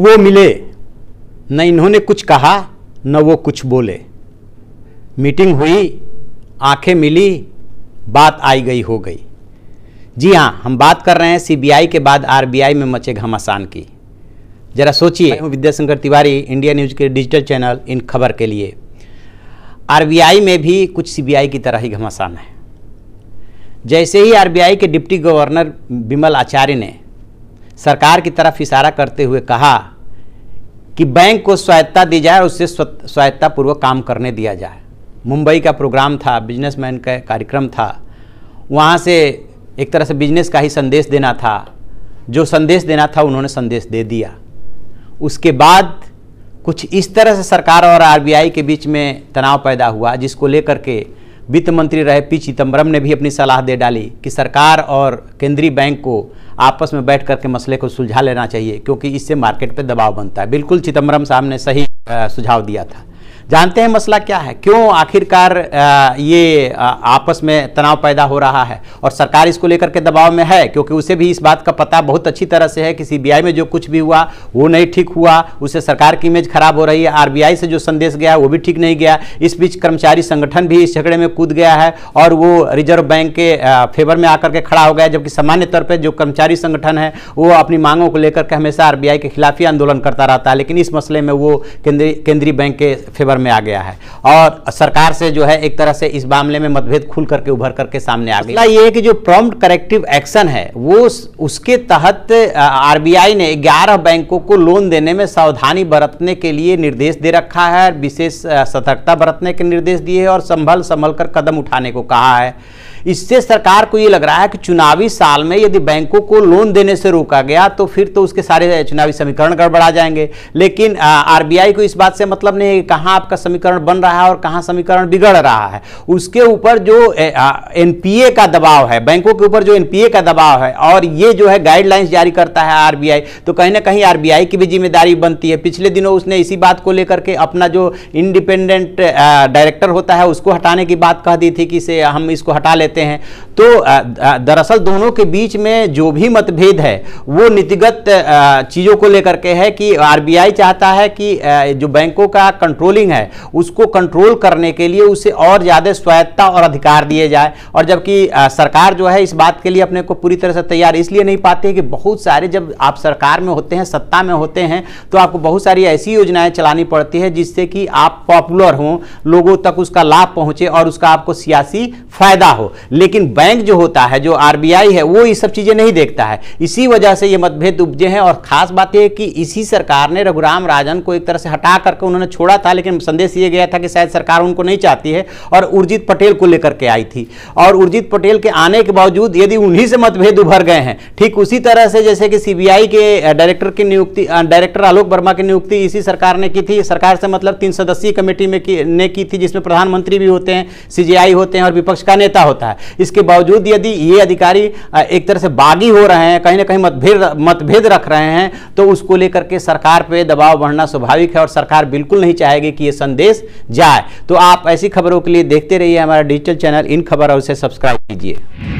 वो मिले। न इन्होंने कुछ कहा, न वो कुछ बोले। मीटिंग हुई, आँखें मिली, बात आई गई, हो गई। जी हाँ हम बात कर रहे हैं सीबीआई के बाद आरबीआई में मचे घमासान की। जरा सोचिए विद्याशंकर तिवारी, इंडिया न्यूज़ के डिजिटल चैनल इन खबर के लिए। आरबीआई में भी कुछ सीबीआई की तरह ही घमासान है। जैसे ही आरबीआई के डिप्टी गवर्नर विमल आचार्य ने सरकार की तरफ़ इशारा करते हुए कहा कि बैंक को स्वायत्ता दी जाए और उससे स्वायत्ता पूर्वक काम करने दिया जाए। मुंबई का प्रोग्राम था, बिजनेसमैन का कार्यक्रम था। वहाँ से एक तरह से बिज़नेस का ही संदेश देना था। जो संदेश देना था, उन्होंने संदेश दे दिया। उसके बाद कुछ इस तरह से सरकार और आरबीआई के बीच में तनाव पैदा हुआ, जिसको लेकर के वित्त मंत्री रहे पी चिदम्बरम ने भी अपनी सलाह दे डाली कि सरकार और केंद्रीय बैंक को आपस में बैठ करके मसले को सुलझा लेना चाहिए, क्योंकि इससे मार्केट पर दबाव बनता है। बिल्कुल चिदम्बरम साहब ने सही सुझाव दिया था। जानते हैं मसला क्या है? क्यों आखिरकार ये आपस में तनाव पैदा हो रहा है? और सरकार इसको लेकर के दबाव में है? क्योंकि उसे भी इस बात का पता बहुत अच्छी तरह से है कि सीबीआई में जो कुछ भी हुआ, वो नहीं ठीक हुआ। उससे सरकार की इमेज खराब हो रही है। आरबीआई से जो संदेश गया, वो भी ठीक नहीं गया। इस बीच कर्मचारी संगठन भी इस झगड़े में कूद गया है और वो रिज़र्व बैंक के फेवर में आकर के खड़ा हो गया जबकि सामान्य तौर पर जो कर्मचारी संगठन है, वो अपनी मांगों को लेकर के हमेशा आरबीआई के खिलाफ ही आंदोलन करता रहता है। लेकिन इस मसले में वो केंद्रीय केंद्रीय बैंक के फेवर में आ गया है। और सरकार से जो है एक तरह से इस मामले में मतभेद खुल करके, उभर करके सामने आ गया ये कि जो प्रॉम्प्ट करेक्टिव एक्शन है, वो उसके तहत आरबीआई ने 11 बैंकों को लोन देने में सावधानी बरतने के लिए निर्देश दे रखा है विशेष सतर्कता बरतने के निर्देश दिए है और संभल संभल कर कदम उठाने को कहा है। इससे सरकार को ये लग रहा है कि चुनावी साल में यदि बैंकों को लोन देने से रोका गया तो फिर तो उसके सारे चुनावी समीकरण गड़बड़ा जाएँगे। लेकिन आरबीआई को इस बात से मतलब नहीं है कहाँ आपका समीकरण बन रहा है और कहाँ समीकरण बिगड़ रहा है। उसके ऊपर जो एनपीए का दबाव है, बैंकों के ऊपर जो एनपीए का दबाव है, और ये जो है गाइडलाइंस जारी करता है आरबीआई तो कहीं ना कहीं आरबीआई की भी ज़िम्मेदारी बनती है। पिछले दिनों उसने इसी बात को लेकर के अपना जो इंडिपेंडेंट डायरेक्टर होता है, उसको हटाने की बात कह दी थी कि इसे हम इसको हटा लेते लेते हैं। तो दरअसल दोनों के बीच में जो भी मतभेद है, वो नीतिगत चीज़ों को लेकर के है कि आरबीआई चाहता है कि जो बैंकों का कंट्रोलिंग है, उसको कंट्रोल करने के लिए उसे और ज़्यादा स्वायत्ता और अधिकार दिए जाए। और जबकि सरकार जो है इस बात के लिए अपने को पूरी तरह से तैयार इसलिए नहीं पाते कि बहुत सारे जब आप सरकार में होते हैं, सत्ता में होते हैं तो आपको बहुत सारी ऐसी योजनाएँ चलानी पड़ती है जिससे कि आप पॉपुलर हों, लोगों तक उसका लाभ पहुँचे और उसका आपको सियासी फ़ायदा हो। लेकिन बैंक जो होता है, जो आरबीआई है, वो ये सब चीज़ें नहीं देखता है। इसी वजह से ये मतभेद उपजे हैं और खास बात यह कि इसी सरकार ने रघुराम राजन को एक तरह से हटा करके उन्होंने छोड़ा था, लेकिन संदेश ये गया था कि शायद सरकार उनको नहीं चाहती है और उर्जित पटेल को लेकर के आई थी। और उर्जित पटेल के आने के बावजूद यदि उन्हीं से मतभेद उभर गए हैं, ठीक उसी तरह से जैसे कि सीबीआई के डायरेक्टर की नियुक्ति डायरेक्टर आलोक वर्मा की नियुक्ति इसी सरकार ने की थी। सरकार से मतलब तीन सदस्यीय कमेटी में की, ने की थी, जिसमें प्रधानमंत्री भी होते हैं, सीजीआई होते हैं और विपक्ष का नेता होता है। इसके बावजूद यदि ये अधिकारी एक तरह से बागी हो रहे हैं, कहीं ना कहीं मतभेद मतभेद रख रहे हैं तो उसको लेकर के सरकार पर दबाव बढ़ना स्वाभाविक है और सरकार बिल्कुल नहीं चाहेगी कि ये संदेश जाए। तो आप ऐसी खबरों के लिए देखते रहिए हमारा डिजिटल चैनल। इन खबर और उसे सब्सक्राइब कीजिए।